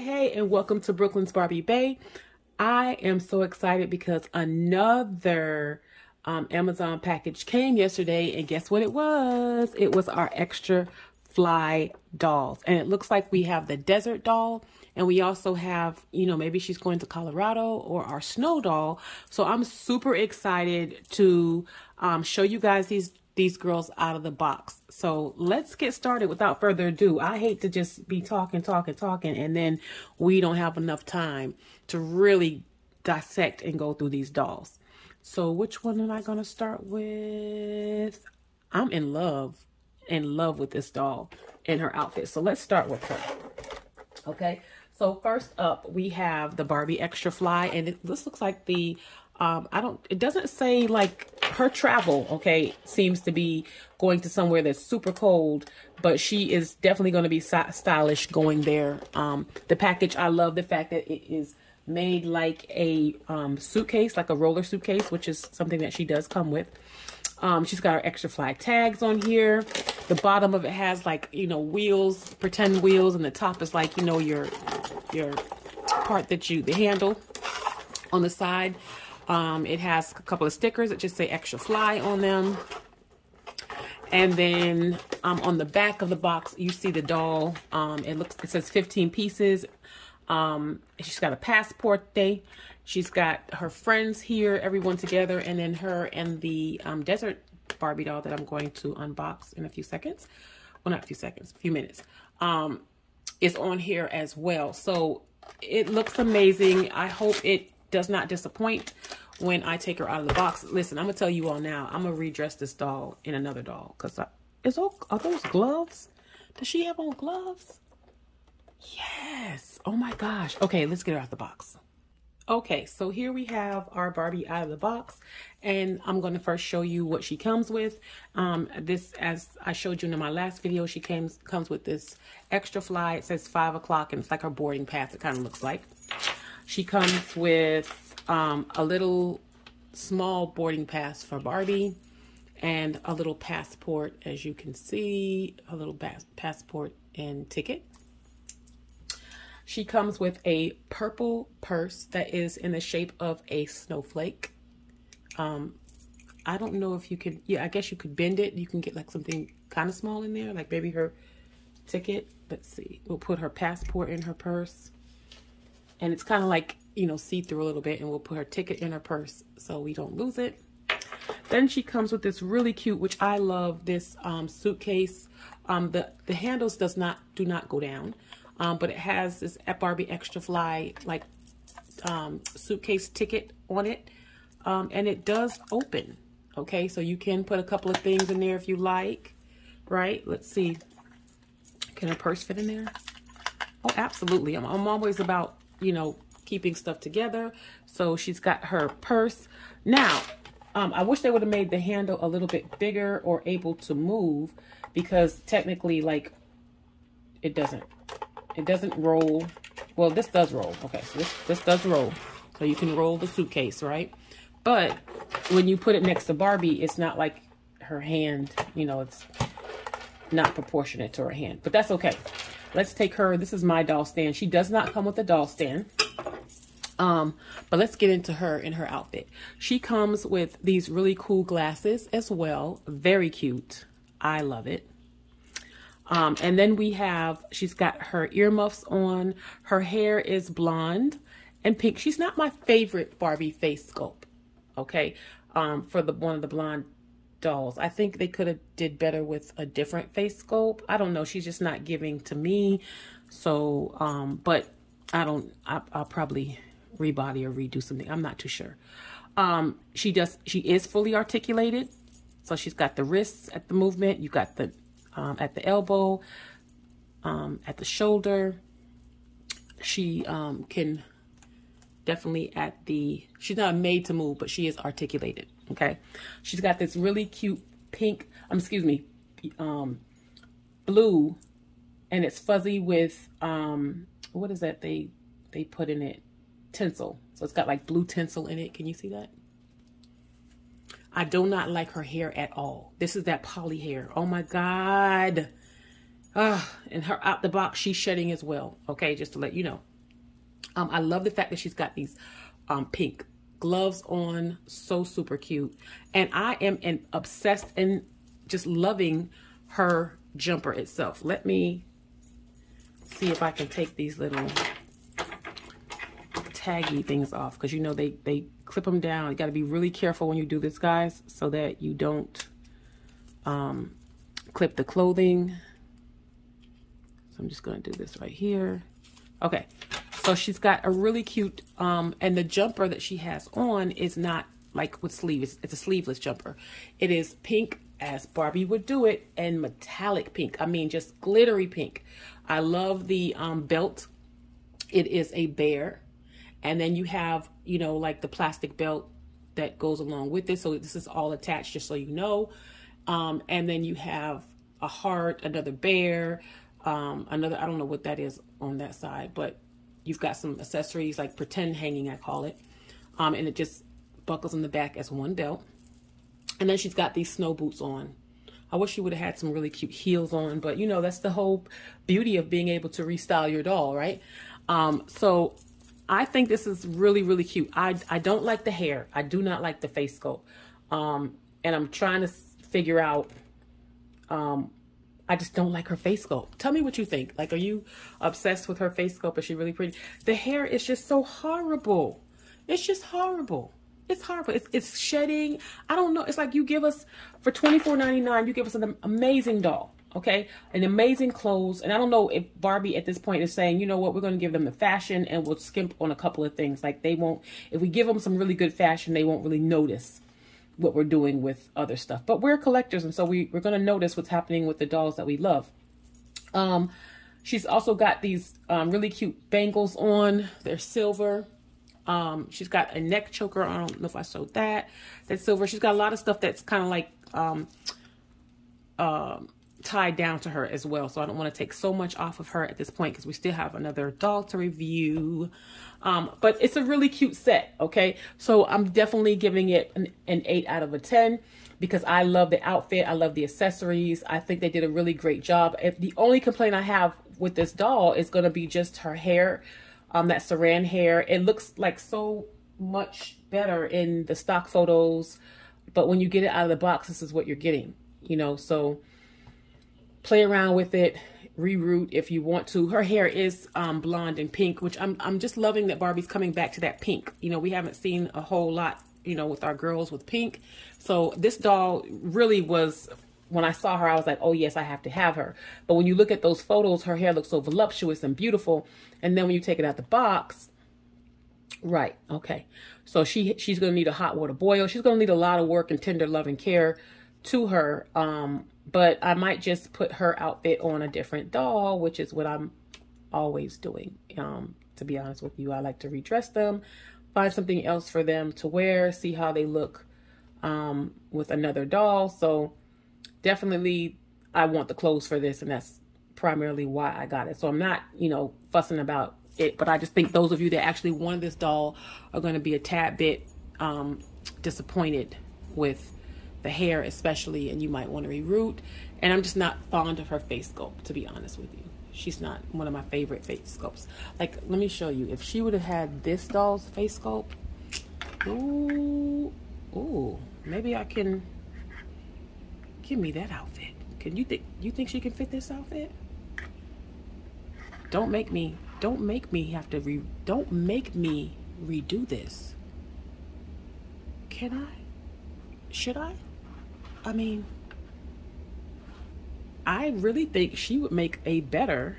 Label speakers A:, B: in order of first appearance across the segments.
A: Hey, and welcome to Brooklyn's Barbie Bae. I am so excited because another um, Amazon package came yesterday, and guess what it was? It was our extra fly dolls. And it looks like we have the desert doll, and we also have, you know, maybe she's going to Colorado or our snow doll. So I'm super excited to um, show you guys these these girls out of the box. So let's get started without further ado. I hate to just be talking, talking, talking, and then we don't have enough time to really dissect and go through these dolls. So which one am I going to start with? I'm in love, in love with this doll and her outfit. So let's start with her. Okay. So first up, we have the Barbie Extra Fly, and it, this looks like the um, I don't, it doesn't say like her travel, okay, seems to be going to somewhere that's super cold, but she is definitely going to be stylish going there. Um, the package, I love the fact that it is made like a um, suitcase, like a roller suitcase, which is something that she does come with. Um, she's got her extra fly tags on here. The bottom of it has like, you know, wheels, pretend wheels, and the top is like, you know, your your part that you, the handle on the side. Um, it has a couple of stickers that just say extra fly on them. And then um, on the back of the box, you see the doll. Um, it looks, it says 15 pieces. Um, she's got a passport day. She's got her friends here, everyone together, and then her and the um, desert Barbie doll that I'm going to unbox in a few seconds. Well, not a few seconds, a few minutes. Um, is on here as well. So it looks amazing. I hope it does not disappoint when I take her out of the box. Listen, I'm gonna tell you all now. I'm gonna redress this doll in another doll because is all are those gloves? Does she have on gloves? Yes. Oh my gosh. Okay, let's get her out of the box. Okay, so here we have our Barbie out of the box, and I'm going to first show you what she comes with. Um, this, as I showed you in my last video, she comes comes with this extra fly. It says 5 o'clock, and it's like her boarding pass, it kind of looks like. She comes with um, a little small boarding pass for Barbie and a little passport, as you can see, a little passport and ticket. She comes with a purple purse that is in the shape of a snowflake. Um, I don't know if you could, yeah, I guess you could bend it. You can get like something kind of small in there, like maybe her ticket. Let's see. We'll put her passport in her purse and it's kind of like you know see through a little bit and we'll put her ticket in her purse so we don't lose it. Then she comes with this really cute which i love this um, suitcase. Um, the the handles does not do not go down um, but it has this barbie extra fly like um, suitcase ticket on it. Um, and it does open okay? So you can put a couple of things in there if you like right? Let's see. Can her purse fit in there? Oh absolutely. I'm, I'm always about you know, keeping stuff together. So she's got her purse. Now, um, I wish they would have made the handle a little bit bigger or able to move because technically, like, it doesn't. It doesn't roll. Well, this does roll. Okay, so this, this does roll. So you can roll the suitcase, right? But when you put it next to Barbie, it's not like her hand, you know, it's not proportionate to her hand. But that's okay. Let's take her. This is my doll stand. She does not come with a doll stand. Um, but let's get into her in her outfit. She comes with these really cool glasses as well. Very cute. I love it. Um, and then we have, she's got her earmuffs on. Her hair is blonde and pink. She's not my favorite Barbie face sculpt. Okay. Um, for the one of the blonde dolls. I think they could have did better with a different face sculpt. I don't know. She's just not giving to me. So, um, but I don't, I, will probably rebody or redo something. I'm not too sure. Um, she does, she is fully articulated. So she's got the wrists at the movement. You got the, um, at the elbow, um, at the shoulder. She, um, can definitely at the, she's not made to move, but she is articulated. Okay. She's got this really cute pink, um, excuse me, um, blue, and it's fuzzy with, um, what is that they, they put in it? Tinsel. So it's got like blue tinsel in it. Can you see that? I do not like her hair at all. This is that poly hair. Oh my God. Ah, and her out the box, she's shedding as well. Okay, just to let you know. Um, I love the fact that she's got these um, pink gloves on, so super cute. And I am an obsessed and just loving her jumper itself. Let me see if I can take these little taggy things off because you know they they clip them down you got to be really careful when you do this guys so that you don't um, clip the clothing so I'm just going to do this right here okay so she's got a really cute um, and the jumper that she has on is not like with sleeves it's a sleeveless jumper. It is pink as Barbie would do it and metallic pink. I mean just glittery pink. I love the um, belt. It is a bear. And then you have, you know, like the plastic belt that goes along with it. So this is all attached, just so you know. Um, and then you have a heart, another bear, um, another, I don't know what that is on that side, but you've got some accessories like pretend hanging, I call it. Um, and it just buckles in the back as one belt. And then she's got these snow boots on. I wish she would have had some really cute heels on, but you know, that's the whole beauty of being able to restyle your doll, right? Um, so I think this is really, really cute. I, I don't like the hair. I do not like the face sculpt. Um, and I'm trying to figure out, um, I just don't like her face sculpt. Tell me what you think. Like, are you obsessed with her face sculpt? Is she really pretty? The hair is just so horrible. It's just horrible. It's horrible. It's, it's shedding. I don't know. It's like you give us, for $24.99, you give us an amazing doll okay an amazing clothes and i don't know if barbie at this point is saying you know what we're going to give them the fashion and we'll skimp on a couple of things like they won't if we give them some really good fashion they won't really notice what we're doing with other stuff. But we're collectors and so we, we're going to notice what's happening with the dolls that we love. Um she's also got these um, really cute bangles on. They're silver. Um she's got a neck choker. I don't know if i showed that. That's silver. She's got a lot of stuff that's kind of like um um tied down to her as well. So I don't want to take so much off of her at this point because we still have another doll to review. Um, but it's a really cute set, okay? So I'm definitely giving it an, an 8 out of a 10 because I love the outfit. I love the accessories. I think they did a really great job. If the only complaint I have with this doll is going to be just her hair, um, that saran hair. It looks like so much better in the stock photos, but when you get it out of the box, this is what you're getting, you know? So play around with it reroot if you want to. Her hair is um, blonde and pink which I'm, I'm just loving that barbie's coming back to that pink. You know we haven't seen a whole lot you know with our girls with pink. So this doll really was when i saw her i was like oh yes i have to have her. But when you look at those photos her hair looks so voluptuous and beautiful. And then when you take it out the box right okay. So she she's gonna need a hot water boil. She's gonna need a lot of work and tender love and care to her um but I might just put her outfit on a different doll, which is what I'm always doing. Um, to be honest with you, I like to redress them, find something else for them to wear, see how they look um, with another doll. So definitely I want the clothes for this and that's primarily why I got it. So I'm not, you know, fussing about it, but I just think those of you that actually wanted this doll are going to be a tad bit um, disappointed with the hair especially, and you might want to reroot. And I'm just not fond of her face sculpt, to be honest with you. She's not one of my favorite face sculpts. Like, let me show you. If she would have had this doll's face sculpt, ooh, ooh, maybe I can give me that outfit. Can you think? You think she can fit this outfit? Don't make me. Don't make me have to re. Don't make me redo this. Can I? Should I? I mean, I really think she would make a better.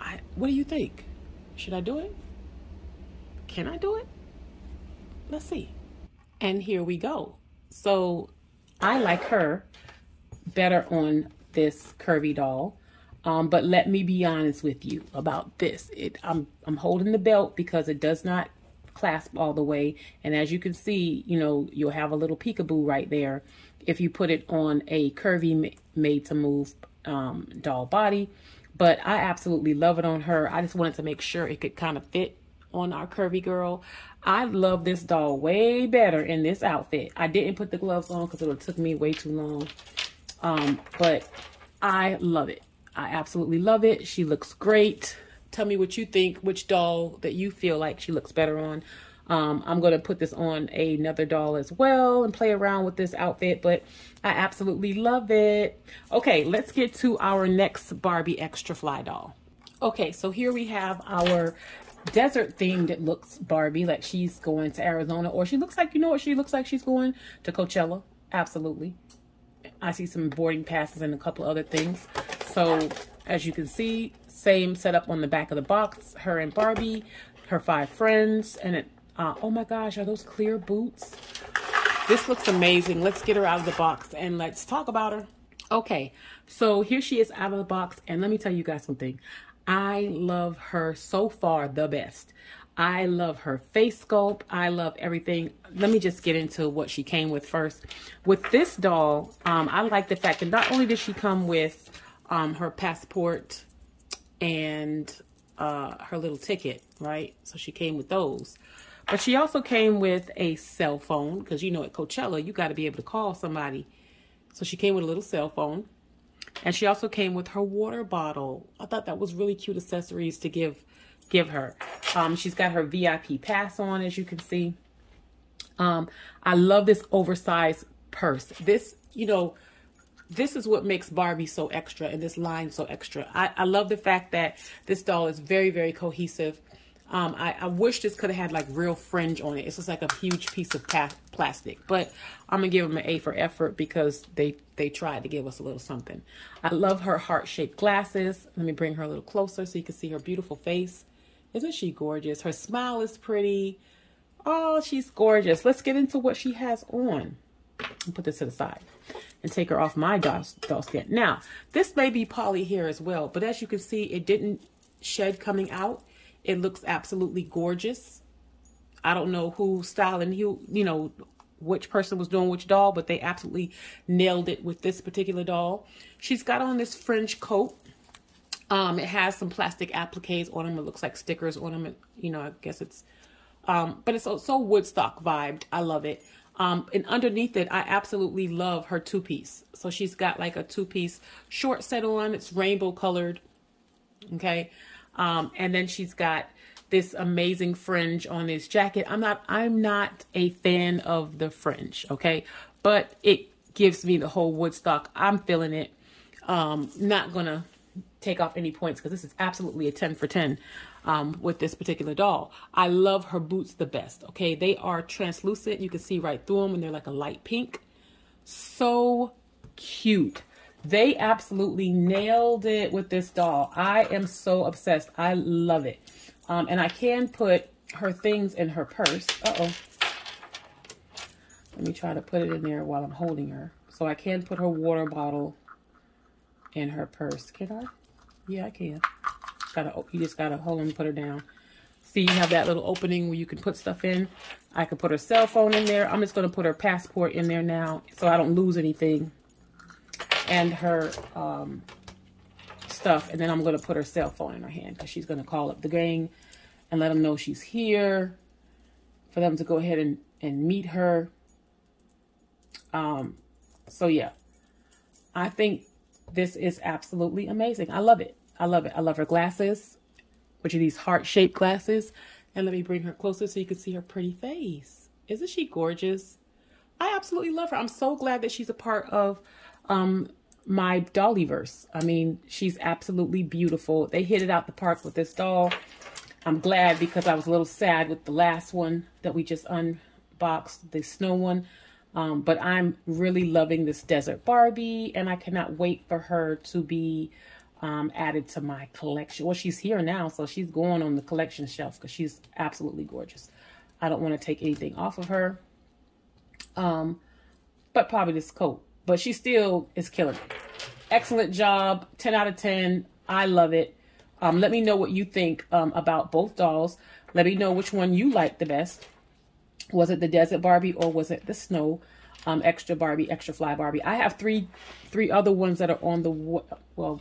A: I. What do you think? Should I do it? Can I do it? Let's see. And here we go. So I like her better on this curvy doll. Um, but let me be honest with you about this. It, I'm I'm holding the belt because it does not clasp all the way. And as you can see, you know, you'll have a little peekaboo right there if you put it on a curvy made to move um, doll body. But I absolutely love it on her. I just wanted to make sure it could kind of fit on our curvy girl. I love this doll way better in this outfit. I didn't put the gloves on because it took me way too long. Um, but I love it. I absolutely love it. She looks great. Tell me what you think, which doll that you feel like she looks better on. Um, I'm going to put this on another doll as well and play around with this outfit, but I absolutely love it. Okay, let's get to our next Barbie Extra Fly doll. Okay, so here we have our desert themed that looks Barbie, like she's going to Arizona, or she looks like, you know what, she looks like she's going to Coachella. Absolutely. I see some boarding passes and a couple other things. So as you can see, same setup on the back of the box, her and Barbie, her five friends, and it uh, oh my gosh, are those clear boots? This looks amazing. Let's get her out of the box and let's talk about her. Okay, so here she is out of the box. And let me tell you guys something. I love her so far the best. I love her face sculpt. I love everything. Let me just get into what she came with first. With this doll, um, I like the fact that not only did she come with um, her passport and uh, her little ticket, right? So she came with those. But she also came with a cell phone because you know at Coachella you got to be able to call somebody. So she came with a little cell phone. And she also came with her water bottle. I thought that was really cute accessories to give give her. Um, she's got her VIP pass on, as you can see. Um, I love this oversized purse. This, you know, this is what makes Barbie so extra and this line so extra. I, I love the fact that this doll is very, very cohesive. Um, I, I, wish this could have had like real fringe on it. It's just like a huge piece of plastic. But I'm going to give them an A for effort because they, they tried to give us a little something. I love her heart-shaped glasses. Let me bring her a little closer so you can see her beautiful face. Isn't she gorgeous? Her smile is pretty. Oh, she's gorgeous. Let's get into what she has on. Put this to the side and take her off my doll, skin. Now, this may be poly hair as well, but as you can see, it didn't shed coming out. It looks absolutely gorgeous. I don't know who styling who, you know, which person was doing which doll, but they absolutely nailed it with this particular doll. She's got on this fringe coat. Um, it has some plastic appliques on them. It looks like stickers on them. You know, I guess it's, um, but it's so, so Woodstock vibed. I love it. Um, and underneath it, I absolutely love her two piece. So she's got like a two piece short set on. It's rainbow colored. Okay. Um, and then she's got this amazing fringe on this jacket. I'm not, I'm not a fan of the fringe, okay? But it gives me the whole Woodstock. I'm feeling it. Um, not gonna take off any points because this is absolutely a 10 for 10 um, with this particular doll. I love her boots the best, okay? They are translucent. You can see right through them and they're like a light pink. So cute. They absolutely nailed it with this doll. I am so obsessed. I love it. Um, and I can put her things in her purse. Uh-oh. Let me try to put it in there while I'm holding her. So I can put her water bottle in her purse. Can I? Yeah, I can. Gotta, you just gotta hold and put her down. See, you have that little opening where you can put stuff in. I can put her cell phone in there. I'm just gonna put her passport in there now so I don't lose anything and her um, stuff. And then I'm to put her cell phone in her hand because she's to call up the gang and let them know she's here for them to go ahead and, and meet her. Um, so, yeah, I think this is absolutely amazing. I love it. I love it. I love her glasses, which are these heart-shaped glasses. And let me bring her closer so you can see her pretty face. Isn't she gorgeous? I absolutely love her. I'm so glad that she's a part of um, my Dollyverse. I mean, she's absolutely beautiful. They hit it out the park with this doll. I'm glad because I was a little sad with the last one that we just unboxed, the snow one. Um, but I'm really loving this Desert Barbie, and I cannot wait for her to be um, added to my collection. Well, she's here now, so she's going on the collection shelf because she's absolutely gorgeous. I don't want to take anything off of her. Um, but probably this coat but she still is killing it. Excellent job. 10 out of 10. I love it. Um, let me know what you think um, about both dolls. Let me know which one you like the best. Was it the Desert Barbie or was it the Snow um, Extra Barbie, Extra Fly Barbie? I have three three other ones that are on the, well,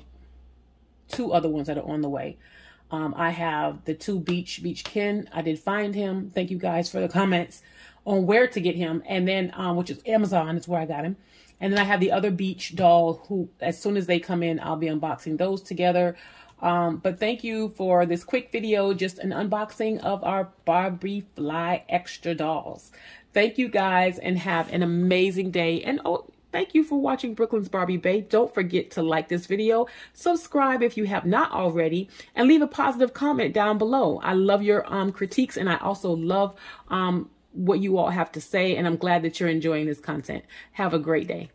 A: two other ones that are on the way. Um, I have the two Beach, Beach Ken. I did find him. Thank you guys for the comments on where to get him. And then, um, which is Amazon is where I got him. And then I have the other beach doll who, as soon as they come in, I'll be unboxing those together. Um, but thank you for this quick video, just an unboxing of our Barbie Fly Extra dolls. Thank you guys and have an amazing day. And oh, thank you for watching Brooklyn's Barbie Bae. Don't forget to like this video, subscribe if you have not already, and leave a positive comment down below. I love your um, critiques and I also love um, what you all have to say. And I'm glad that you're enjoying this content. Have a great day.